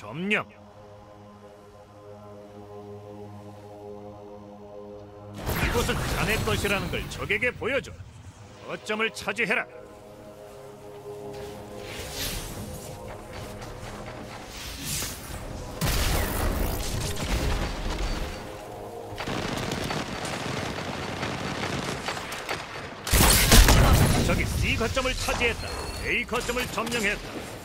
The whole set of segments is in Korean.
점령. 이곳은 자네 것이라는 걸 적에게 보여줘. 거점을 차지해라. 저기 C 거점을 차지했다. A 거점을 점령했다.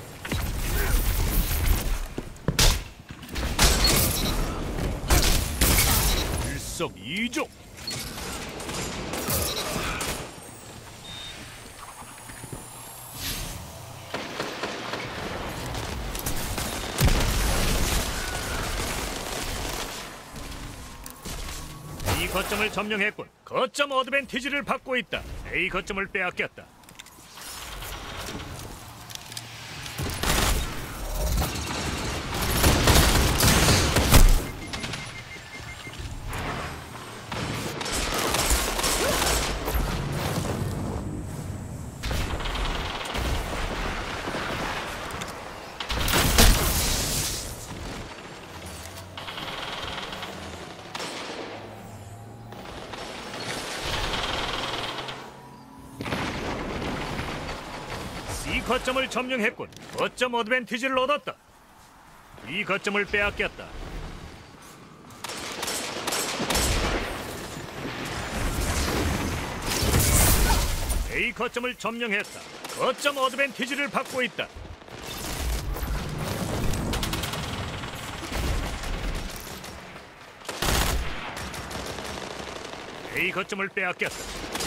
일석 이조. 이 거점을 점령했군. 거점 어드밴티지를 받고 있다. A 거점을 빼앗겼다. 거점을 점령했군. 거점 어드밴티지를 얻었다. 이 거점을 빼앗겼다. A 거점을 점령했다. 거점 어드밴티지를 받고 있다. A 거점을 빼앗겼다.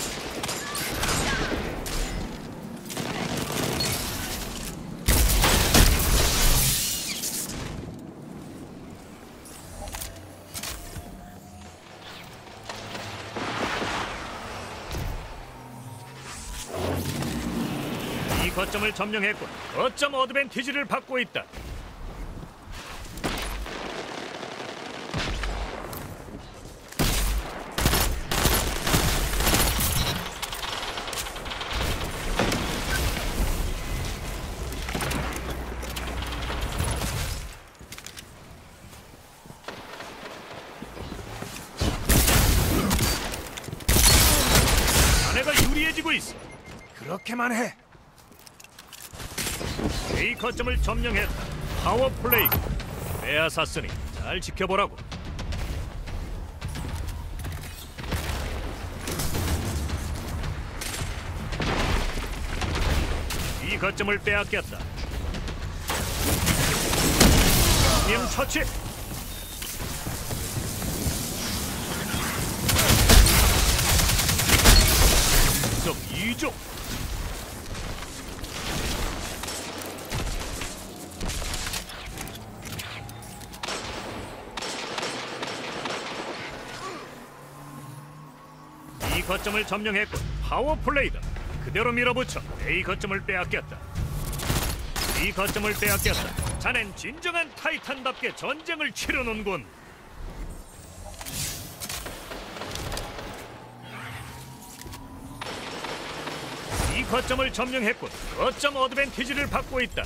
거점을 점령했군. 거점 어드밴티지를 받고 있다. 그렇게만 해. A 거점을 점령했다. 파워 플레이. 빼앗았으니 잘 지켜보라고. 이 거점을 빼앗겼다. 명 처치. 적 2조. 거점을 점령했군. 파워 플레이다. 그대로 밀어붙여 A 거점을 빼앗겼다. 이 거점을 빼앗겼다. 자넨 진정한 타이탄답게 전쟁을 치르는군. 이 거점을 점령했군. 거점 어드밴티지를 받고 있다.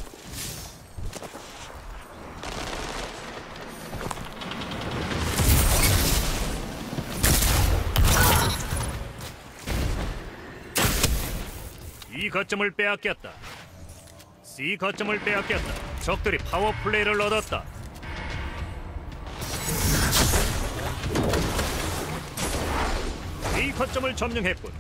거점을 빼앗겼다. C 거점을 빼앗겼다. 적들이 파워 플레이를 얻었다. A 거점을 점령했군.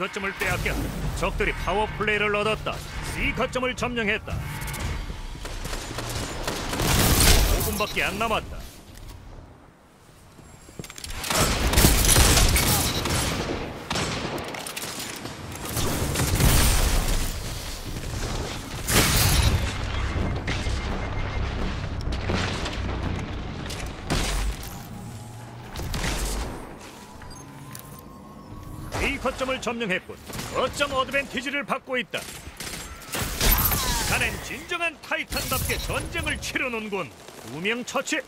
거점을 빼앗겼다. 적들이 파워 플레이를 얻었다. C 거점을 점령했다. 5분밖에 안 남았다. 거점을 점령했군. 거점 어드밴티지를 받고 있다. 자넨 진정한 타이탄답게 전쟁을 치르는군. 두 명 처치.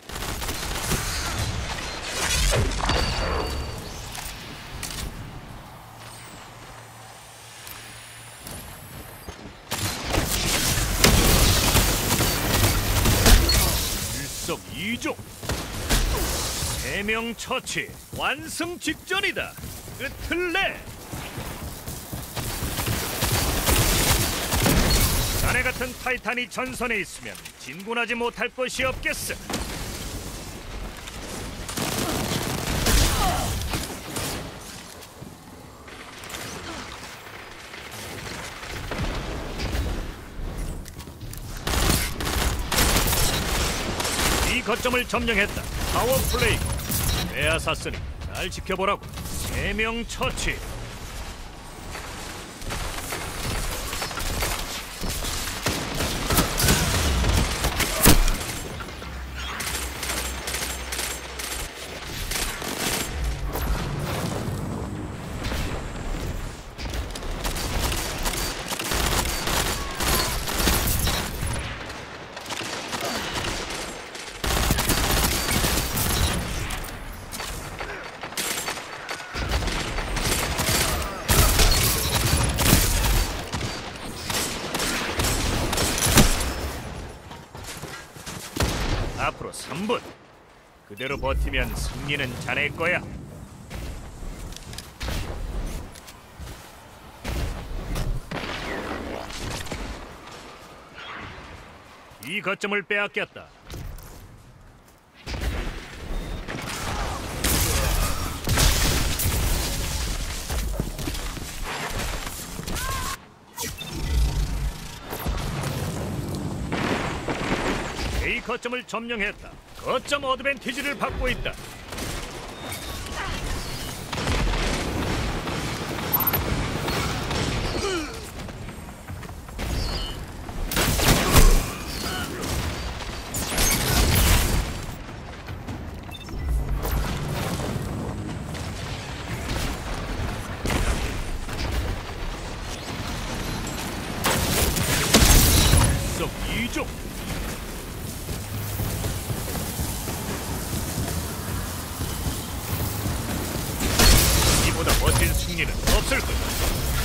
일석이조. 세 명 처치. 완승 직전이다. 끝을 내. 자네 같은 타이탄이 전선에 있으면 진군하지 못할 것이 없겠어. 이 거점을 점령했다. 파워 플레이. 빼앗았으니 잘 지켜보라고. 세명 처치. 3분. 그대로 버티면 승리는 자네 거야. 이 거점을 빼앗겼다. 거점을 점령했다. 거점 어드밴티지를 받고 있다. 썩 이족 이보